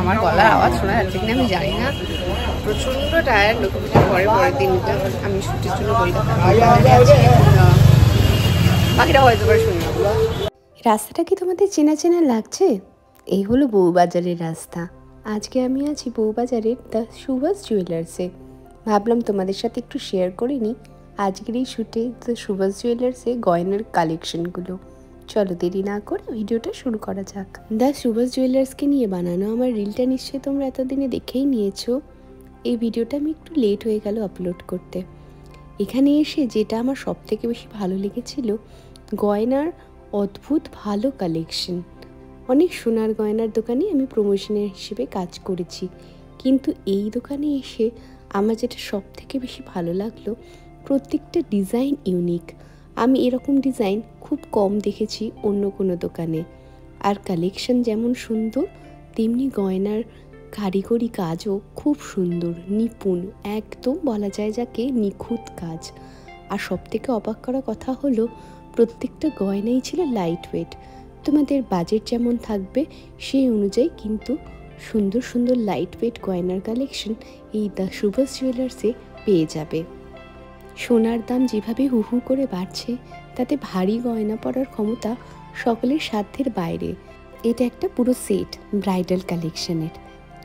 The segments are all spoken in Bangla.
আমার গলার আওয়াজ শোনা যাচ্ছে কিনা আমি জানি না। প্রচণ্ড টায়ার পরে পরের দিনটা আমি ছুটির জন্য বাকিটা রাস্তাটা কি তোমাদের চেনা চেনা লাগছে? এই হলো বউবাজারের রাস্তা। আজকে আমি আছি বউবাজারের দ্য সুভাষ জুয়েলার্সে ভাবলাম তোমাদের সাথে একটু শেয়ার করে নিই। আজকের এই শ্যুটে দ্য সুভাষ জুয়েলার্সে গয়নার কালেকশনগুলো চলো দেরি না করে ভিডিওটা শুরু করা যাক। দ্য সুভাষ জুয়েলার্সকে নিয়ে বানানো আমার রিলটা নিশ্চয়ই তোমরা এতদিনে দেখেই নিয়েছো। এই ভিডিওটা আমি একটু লেট হয়ে গেল আপলোড করতে। এখানে এসে যেটা আমার সব থেকে বেশি ভালো লেগেছিল, গয়নার অদ্ভুত ভালো কালেকশন অনেক সোনার গয়নার দোকানে আমি প্রমোশনের হিসেবে কাজ করেছি। কিন্তু এই দোকানে এসে আমার যেটা সব থেকে বেশি ভালো লাগল, প্রত্যেকটা ডিজাইন ইউনিক আমি এরকম ডিজাইন খুব কম দেখেছি অন্য কোনো দোকানে। আর কালেকশন যেমন সুন্দর, তেমনি গয়নার কারিগরি কাজও খুব সুন্দর, নিপুণ, একদম বলা যায় যাকে নিখুঁত কাজ। আর সব থেকে অবাক করা কথা হলো, প্রত্যেকটা গয়নাই ছিল লাইট ওয়েট তোমাদের বাজেট যেমন থাকবে, সেই অনুযায়ী কিন্তু সুন্দর সুন্দর লাইট ওয়েট গয়নার কালেকশন এই দ্য সুভাষ জুয়েলার্সে পেয়ে যাবে। সোনার দাম যেভাবে হু হু করে বাড়ছে, তাতে ভারী গয়না পরার ক্ষমতা সকলের সাধ্যের বাইরে। এটা একটা পুরো সেট ব্রাইডাল কালেকশনের।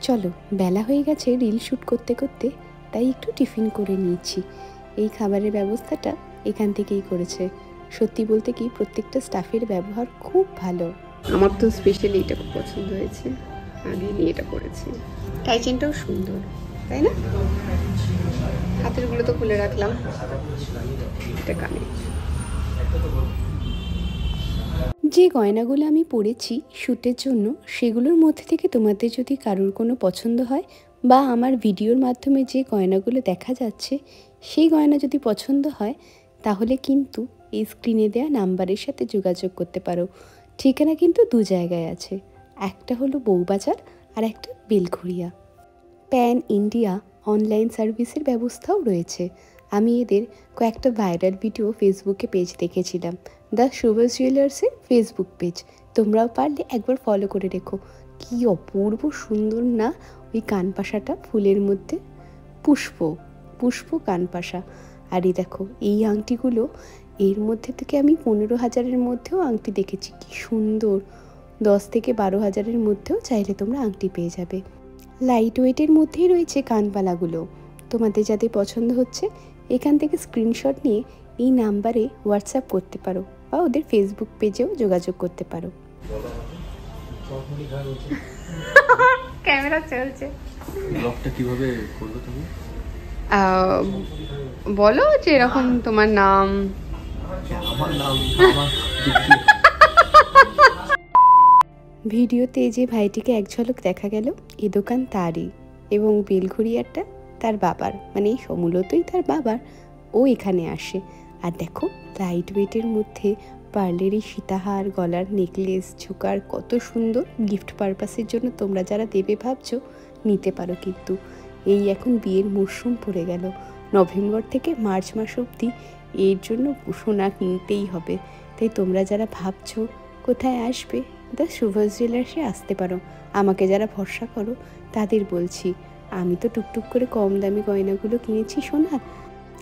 চলো, বেলা হয়ে গেছে রিল শ্যুট করতে করতে, তাই একটু টিফিন করে নিয়েছি এই খাবারের ব্যবস্থাটা এখান থেকেই করেছে। সত্যি বলতে কি, প্রত্যেকটা স্টাফের ব্যবহার খুব ভালো। আমার তো স্পেশালি এটা খুব পছন্দ হয়েছে। আগে নিয়ে এটা করেছি। টাই চেনটাও সুন্দর। তাই না? হাতেরগুলো তো খুলে রাখলাম। এটা কানে যে গয়নাগুলো আমি পরেছি শ্যুটের জন্য, সেগুলোর মধ্যে থেকে তোমাদের যদি কারোর কোনো পছন্দ হয়, বা আমার ভিডিওর মাধ্যমে যে গয়নাগুলো দেখা যাচ্ছে, সেই গয়না যদি পছন্দ হয়, তাহলে কিন্তু এই স্ক্রিনে দেওয়া নাম্বারের সাথে যোগাযোগ করতে পারো। ঠিকানা কিন্তু দু জায়গায় আছে। একটা হলো বউবাজার আর একটা বেলঘড়িয়া। প্যান ইন্ডিয়া অনলাইন সার্ভিসের ব্যবস্থাও রয়েছে। আমি এদের কয়েকটা ভাইরাল ভিডিও ফেসবুকে পেজ দেখেছিলাম। দ্য সুভাষ জুয়েলার্সের ফেসবুক পেজ। তোমরাও পারলে একবার ফলো করে রেখো। কি অপূর্ব সুন্দর না ওই কানপাশাটা ফুলের মধ্যে? পুষ্প পুষ্প কানপাশা আর এই দেখো, এই আংটিগুলো এর মধ্যে থেকে আমি পনেরো হাজারের মধ্যেও আংটি দেখেছি। কি সুন্দর। দশ থেকে বারো হাজারের মধ্যেও চাইলে তোমরা আংটি পেয়ে যাবে। লাইট ওয়েটের মধ্যেই রয়েছে কানপালাগুলো তোমাদের যাদের পছন্দ হচ্ছে এখান থেকে স্ক্রিনশট নিয়ে এই নাম্বারে হোয়াটসঅ্যাপ করতে পারো বা ওদের ফেসবুক পেজেও যোগাযোগ করতে পারো। ক্যামেরা চলছে। ব্লগটা কীভাবে করবে তুমি? বলো যে এরকম তোমার নাম। আমার নাম আমার ভিডিওতে যে ভাইটিকে এক ঝলক দেখা গেল, এ দোকান তারই এবং বেলঘড়িয়ারটা তার বাবার মানে মূলতই তার বাবার, ও এখানে আসে। আর দেখো লাইট ওয়েটের মধ্যে পার্লের এই সীতাহার, গলার নেকলেস ঝোকার কত সুন্দর গিফট পারপাসের জন্য তোমরা যারা দেবে ভাবছ, নিতে পারো কিন্তু। এই এখন বিয়ের মরশুম পড়ে গেল। নভেম্বর থেকে মার্চ মাস অবধি এর জন্য সোনা কিনতেই হবে। তাই তোমরা যারা ভাবছ, কোথায় আসবে? দ্য সুভাষ জুয়েলার্সে আসতে পারো। আমাকে যারা ভরসা করো, তাদের বলছি, আমি তো টুকটুক করে কম দামি গয়নাগুলো কিনেছি সোনার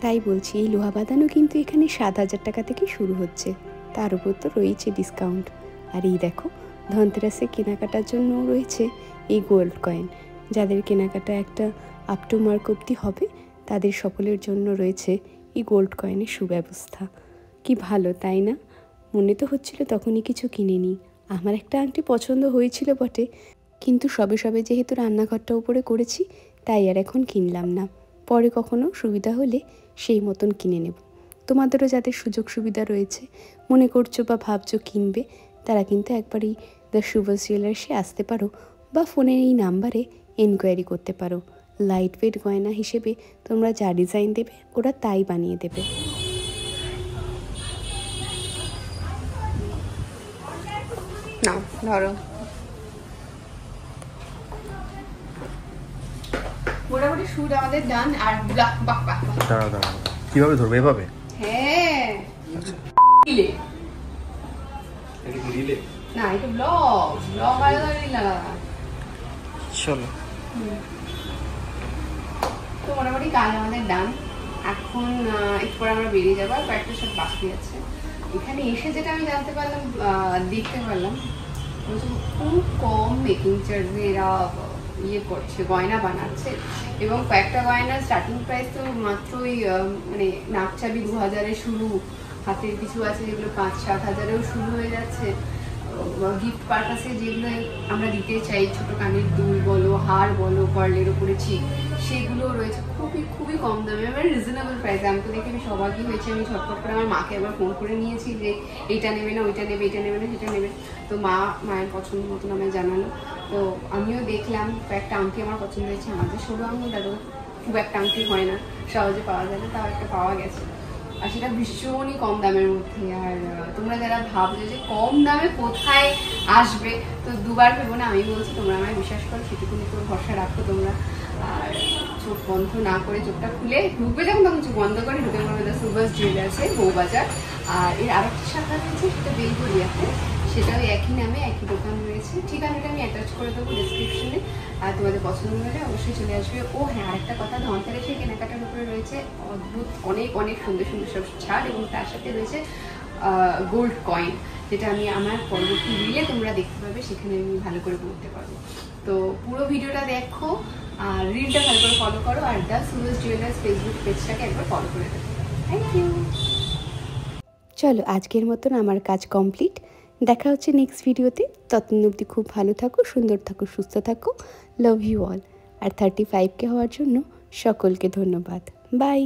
তাই বলছি, এই লোহা কিন্তু এখানে সাত হাজার টাকা থেকে শুরু হচ্ছে। তার উপর তো রয়েছে ডিসকাউন্ট আর এই দেখো, ধনতেরাসে কেনাকাটার জন্য রয়েছে এই গোল্ড কয়েন যাদের কেনাকাটা একটা আপ টু মার্ক অব্দি হবে, তাদের সকলের জন্য রয়েছে এই গোল্ড কয়েনের সুব্যবস্থা। কি ভালো, তাই না? মনে তো হচ্ছিল তখনই কিছু কিনে নিই আমার একটা আংটি পছন্দ হয়েছিল বটে, কিন্তু সবে সবে যেহেতু রান্নাঘরটা উপরে করেছি, তাই আর এখন কিনলাম না। পরে কখনো সুবিধা হলে সেই মতন কিনে নেব। তোমাদেরও যাদের সুযোগ সুবিধা রয়েছে, মনে করছ বা ভাবছ কিনবে, তারা কিন্তু একবার এই দ্য সুভাষ জুয়েলার্সে আসতে পারো বা ফোনের এই নাম্বারে এনকোয়ারি করতে পারো। লাইট ওয়েট গয়না হিসেবে তোমরা যা ডিজাইন দেবে, ওরা তাই বানিয়ে দেবে। নাও ধরো। মোটামুটি শুট আমাদের ডান আর বাহ বাহ বাহ বাহ। দাঁড়াও দাঁড়াও কীভাবে ধরবে? এভাবে? হ্যাঁ। দিলে। না এটা ব্লগ ব্লগ আলাদা রিল আলাদা চলো। তো মোটামুটি কাজ আমাদের ডান এখন একটু পরে আমরা বেরিয়ে যাব আর কয়েকটা সব বাকি আছে। এখানে এসে যেটা আমি জানতে পারলাম দেখতে পারলাম খুব কম মেকিং চার্জে এরা ইয়ে করছে, গয়না বানাচ্ছে। এবং কয়েকটা গয়না স্টার্টিং প্রাইস তো মাত্রই মানে নাকচাবি দু হাজারে শুরু, হাতের কিছু আছে যেগুলো পাঁচ, সাত হাজারেও শুরু হয়ে যাচ্ছে। গিফট পারপাসে যেগুলো আমরা দিতে চাই ছোট কানের দুল বলো, হার বলো, পার্লের ওপরে চিক সেগুলো রয়েছে, খুবই খুবই কম দামে। আমার রিজনেবল প্রাইসে আমি তো দেখে আমি সবাইই হয়েছে, আমি ছটফট করে আমার মাকে আবার ফোন করে নিয়েছি যে, এইটা নেবে না, ওইটা নেবে, এটা নেবে না, সেটা নেবে তো মা মায়ের পছন্দ মতন আমায় জানালো। তো আমিও দেখলাম একটা আংটি আমার পছন্দ হয়েছে, আমাদের সরু আঙুলটা তো খুব একটা আংটি হয় না, সহজে পাওয়া না, তাও একটা পাওয়া গেছে। আর সেটা ভীষণই কম দামের মধ্যে, আর তোমরা যারা ভাবছ যে কম দামে কোথায় আসবে, তো দুবার ভেবো না, আমি বলছি তোমরা আমায় বিশ্বাস করো, সেটুকুনি তো ভরসা রাখো তোমরা। চোখ বন্ধ না করে চোখটা খুলে ঢুকবে যখন তখন চোখ বন্ধ করে ঢুকে পড়বে দ্য সুভাষ জুয়েলার্সে বউবাজার। আর এর আরেকটা শাখা রয়েছে, সেটা বেলগড়িয়াতে সেটাও একই নামে, একই দোকান রয়েছে। ঠিকানাটা আমি অ্যাটাচ করে দেবো ডিসক্রিপশনে আর তোমাদের পছন্দ হলে অবশ্যই চলে আসবে। ও হ্যাঁ আরেকটা কথা ধনতেরাসে কেনাকাটার উপরে রয়েছে অদ্ভুত, অনেক অনেক সুন্দর সুন্দর সব ছাড় এবং তার সাথে রয়েছে গোল্ড কয়েন যেটা আমি আমার পরবর্তী রিলে তোমরা দেখতে পাবে, সেখানে আমি ভালো করে বলতে পারব। তো পুরো ভিডিওটা দেখো, আর রিলটা ভালো করে ফলো করো, আর দ্য সুরজ জুয়েলার্স ফেসবুক পেজটাকে একবার ফলো করে দেবো থ্যাংক ইউ চলো, আজকের মতন আমার কাজ কমপ্লিট দেখা হচ্ছে নেক্সট ভিডিওতে ততদিন অবধি খুব ভালো থাকো, সুন্দর থাকো, সুস্থ থাকো। লাভ ইউ অল আর থার্টি ফাইভকে হওয়ার জন্য সকলকে ধন্যবাদ। বাই